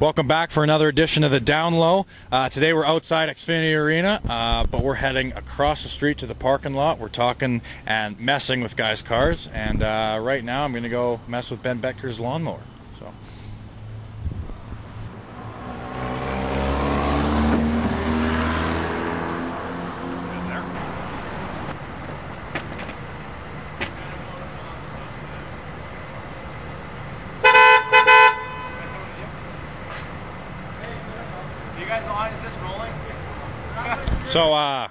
Welcome back for another edition of the Down Low. Uh, today we're outside Xfinity Arena, uh, but we're heading across the street to the parking lot. We're talking and messing with guys' cars, and uh, right now I'm going to go mess with Ben Betker's lawnmower. So. You guys on? Is this rolling? So, uh,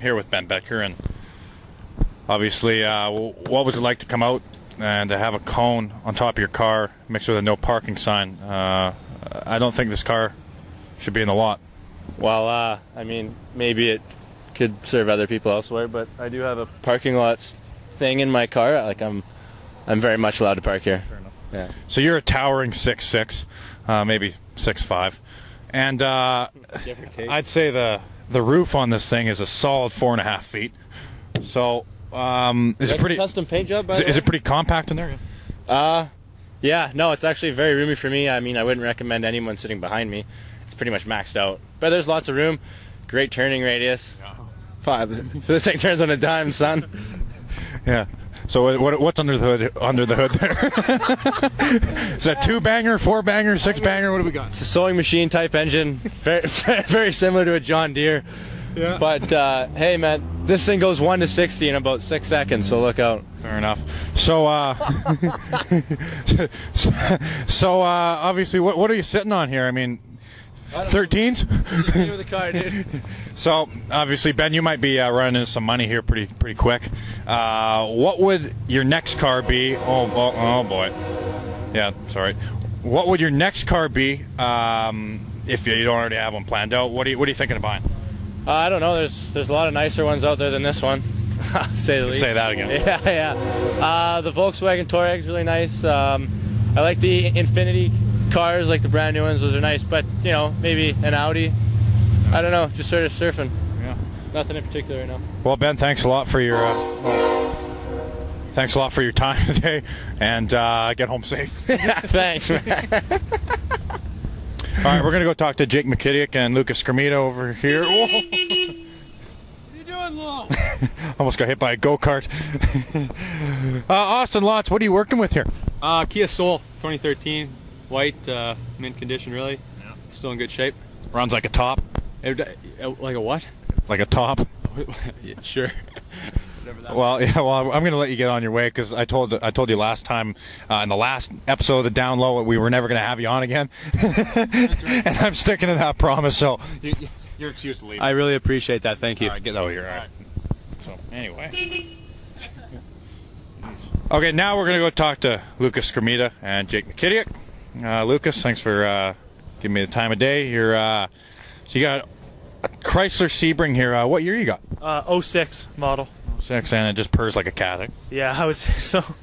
here with Ben Betker, and obviously, uh, what was it like to come out and to have a cone on top of your car mixed with a no parking sign? Uh, I don't think this car should be in the lot. Well, uh, I mean, maybe it could serve other people elsewhere, but I do have a parking lot thing in my car. Like I'm, I'm very much allowed to park here. Yeah. So you're a towering six six, uh, maybe six five, and uh, Give or take. I'd say the the roof on this thing is a solid four and a half feet. So, um, is it That's a pretty? custom paint job? By Is, the it- is way? it pretty compact in there? Uh, yeah. No, it's actually very roomy for me. I mean, I wouldn't recommend anyone sitting behind me. It's pretty much maxed out, but there's lots of room. Great turning radius. Five. this thing turns on a dime, son. Yeah. So what, what, what's under the hood? Under the hood there? is that two banger, four banger, six banger? What do we got? It's a sewing machine type engine, very, very similar to a John Deere. Yeah. But uh, hey, man, this thing goes one to sixty in about six seconds. So look out. Fair enough. So, uh, so uh, obviously, what what are you sitting on here? I mean, thirteens. with the car, dude. So obviously, Ben, you might be uh, running into some money here pretty pretty quick. Uh, what would your next car be? Oh, oh, oh boy. Yeah, sorry. What would your next car be um, if you don't already have one planned out? What are you What are you thinking of buying? Uh, I don't know. There's there's a lot of nicer ones out there than this one. say the least. Say that again. Yeah, yeah. Uh, the Volkswagen Touareg's really nice. Um, I like the Infiniti cars, like the brand new ones. Those are nice. But you know, maybe an Audi. I don't know. Just sort of surfing. Yeah. Nothing in particular right now. Well, Ben, thanks a lot for your. Uh, Thanks a lot for your time today, and uh, get home safe. Thanks, man. All right, we're gonna go talk to Jake Mykitiuk and Lucas Skrumeda over here. Whoa. you doing, Lo? Almost got hit by a go kart. uh, Austin Lotz, what are you working with here? Uh, Kia Soul 2013, white, uh, mint condition, really. Still in good shape. Runs like a top, It- uh, like a what? like a top. yeah, sure. Well, yeah. Well, I'm going to let you get on your way because I told I told you last time uh, in the last episode of the Down Low we were never going to have you on again, and I'm sticking to that promise. So you, you- you're excused to leave. I really appreciate that. Thank you. All right, get over here. All right. So anyway. Okay, now we're gonna go talk to Lucas Skrumeda and Jake Mykitiuk. Uh, Lucas, thanks for uh, giving me the time of day. You're uh, so you got a Chrysler Sebring here. Uh, what year you got? Uh, 06 model. Six, and it just purrs like a cat. eh? Yeah, I would say so.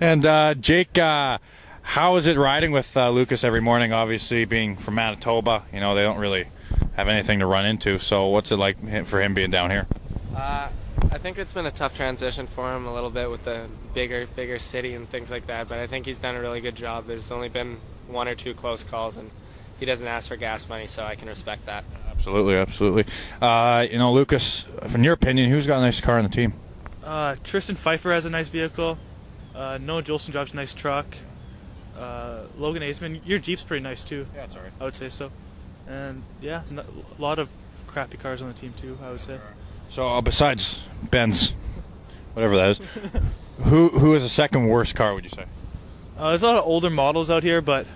And uh, Jake, uh, how is it riding with uh, Lucas every morning? Obviously, being from Manitoba, you know they don't really have anything to run into. So, what's it like for him being down here? Uh, I think it's been a tough transition for him a little bit with the bigger, bigger city and things like that. But I think he's done a really good job. There's only been one or two close calls, and he doesn't ask for gas money, so I can respect that. Absolutely, absolutely. Uh, you know, Lucas, in your opinion, who's got a nice car on the team? Uh, Tristan Pfeiffer has a nice vehicle. Uh, Noah Juulsen drives a nice truck. Uh, Logan Aasman, your Jeep's pretty nice too. Yeah, it's alright. I would say so. And yeah, a lot of crappy cars on the team too. I would say. So, uh, besides Ben's, whatever that is, who who is the second worst car? Would you say? Uh, there's a lot of older models out here, but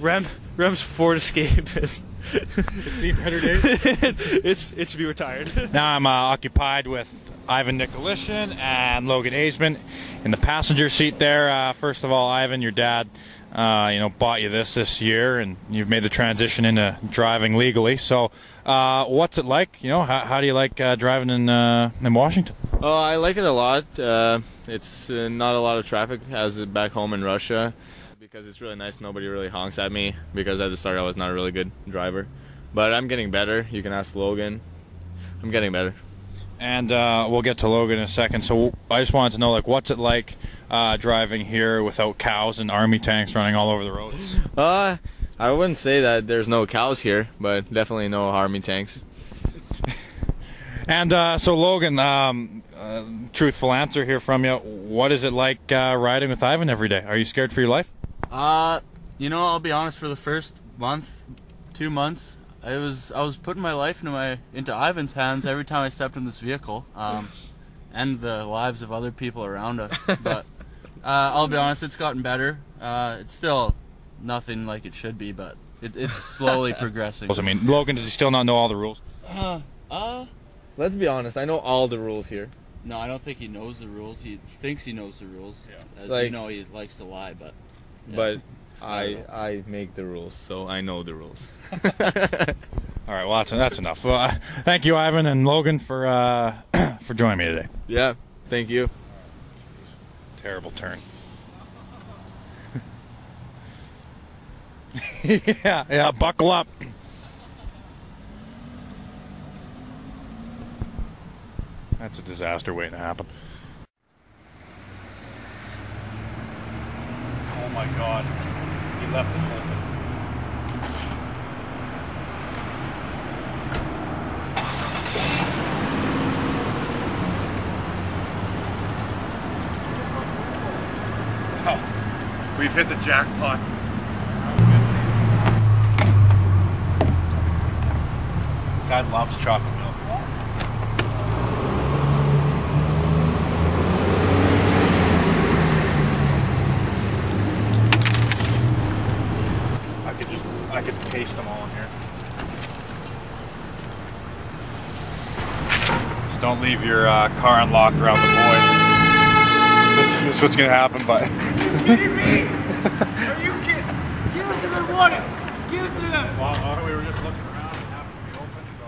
Rem Rem's Ford Escape is. It's seen better days. it's it should be retired. Now I'm uh, occupied with Ivan Nikolishin and Logan Aasman in the passenger seat there. Uh, first of all, Ivan, your dad, uh, you know, bought you this this year, and you've made the transition into driving legally. So, uh, what's it like? You know, how, how do you like uh, driving in uh, in Washington? Oh, I like it a lot. Uh, it's uh, not a lot of traffic as back home in Russia because it's really nice. Nobody really honks at me because at the start I was not a really good driver. But I'm getting better. You can ask Logan. I'm getting better. And uh, we'll get to Logan in a second. So I just wanted to know, like, what's it like uh, driving here without cows and army tanks running all over the roads? Uh, I wouldn't say that there's no cows here, but definitely no army tanks. And uh, so, Logan, um, uh, truthful answer here from you. What is it like uh, riding with Ivan every day? Are you scared for your life? Uh, you know, I'll be honest. For the first month, two months, I was I was putting my life into my into Ivan's hands every time I stepped in this vehicle, um, and the lives of other people around us. But uh, I'll be honest, it's gotten better. Uh, it's still nothing like it should be, but it, it's slowly progressing. I mean, Logan, does he still not know all the rules? Uh, uh, Let's be honest. I know all the rules here. no, I don't think he knows the rules. He thinks he knows the rules. Yeah. As Like- you know, he likes to lie, but Yeah. But I I make the rules, so I know the rules. All right, well, that's, that's enough. Well, uh, thank you, Ivan and Logan, for uh, for joining me today. yeah. Thank you. Terrible turn. yeah, yeah, buckle up. That's a disaster waiting to happen. Oh my god. Left open. Oh, we've hit the jackpot. God loves chocolate milk. I could just, I could paste them all in here. Just don't leave your uh, car unlocked around the boys. This, this is what's gonna happen, but. kidding me? Are you kidding? Give it to them, water. Give it to them. Well, we were just looking around and happened to be open, so.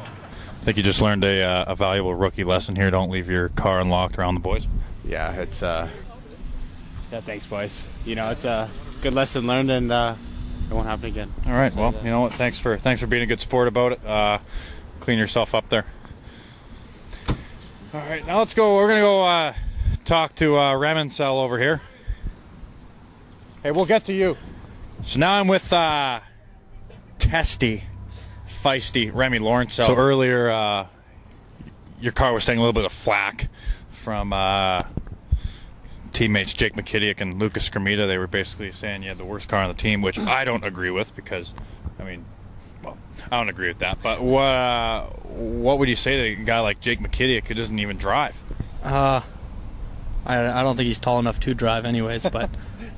I think you just learned a, uh, a valuable rookie lesson here. Don't leave your car unlocked around the boys. yeah, it's uh, yeah, thanks, boys. You know, it's a good lesson learned, and uh, it won't happen again. All right. Well, you know what? Thanks for thanks for being a good sport about it. Uh, clean yourself up there. All right. Now let's go. We're gonna go uh, talk to uh, Remancel over here. Hey, we'll get to you. So now I'm with uh, testy, feisty Remi Laurencelle. So earlier, uh, your car was taking a little bit of flack from uh, teammates Jake Mykitiuk and Lucas Skrumeda. They were basically saying you had the worst car on the team, which I don't agree with because, I mean, well, I don't agree with that. But uh, what would you say to a guy like Jake Mykitiuk who doesn't even drive? Uh, I, I don't think he's tall enough to drive, anyways. But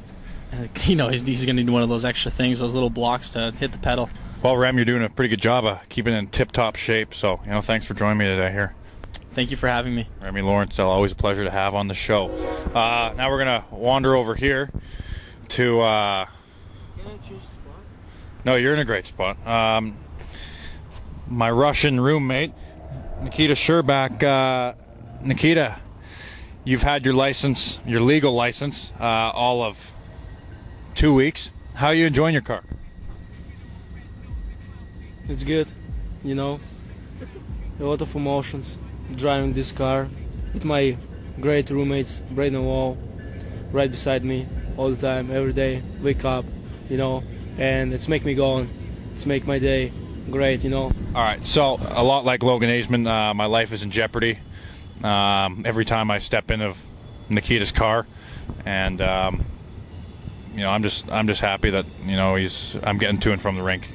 uh, you know, he's, he's going to do one of those extra things, those little blocks to hit the pedal. Well, Ram, you're doing a pretty good job of keeping it in tip-top shape. So, you know, thanks for joining me today here. Thank you for having me. Remi Laurencelle, always a pleasure to have on the show. Uh, now we're gonna wander over here to. Uh, no, you're in a great spot. Um, my Russian roommate, Nikita Scherbak. Uh, Nikita, you've had your license, your legal license, uh, all of two weeks. How are you enjoying your car? It's good, you know. A lot of emotions driving this car with my great roommates, Brayden Low, right beside me all the time, every day. Wake up, you know, and it's make me go on. It's make my day great, you know. All right, so a lot like Logan Aasman, uh, my life is in jeopardy um, every time I step in of Nikita's car, and um, you know I'm just I'm just happy that you know he's I'm getting to and from the rink.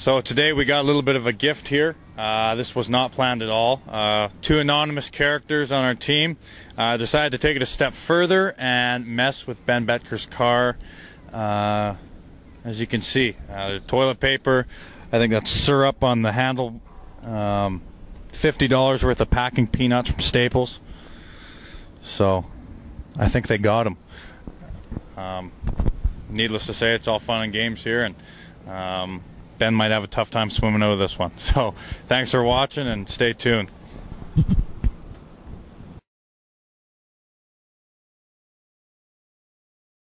So today we got a little bit of a gift here. Uh, this was not planned at all. Uh, two anonymous characters on our team uh, decided to take it a step further and mess with Ben Betker's car. Uh, as you can see, uh, toilet paper. I think that's syrup on the handle. Um, Fifty dollars worth of packing peanuts from Staples. So, I think they got him. Um, needless to say, it's all fun and games here, and um, Ben might have a tough time swimming of this one. So, thanks for watching and stay tuned.